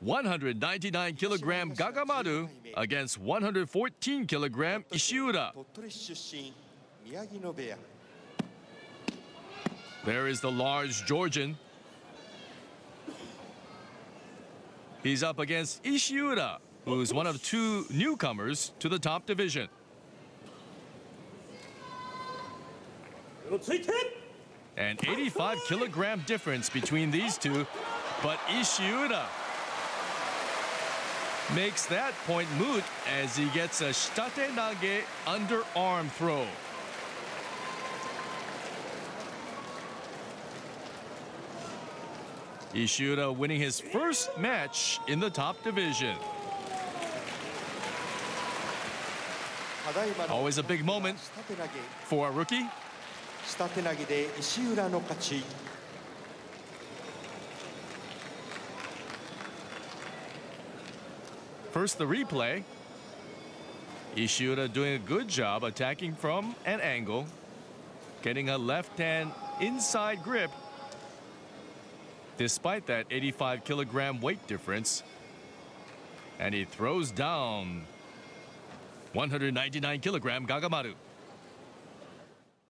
199 kilogram Gagamaru against 114 kilogram Ishiura. There is the large Georgian. He's up against Ishiura, who is one of two newcomers to the top division. And 85 kilogram difference between these two but Ishiura makes that point moot as he gets a shitate nage underarm throw. Ishiura winning his first match in the top division. Always a big moment for a rookie. First, the replay. Ishiura doing a good job attacking from an angle, getting a left hand inside grip. Despite that 85 kilogram weight difference, and he throws down 199 kilogram Gagamaru.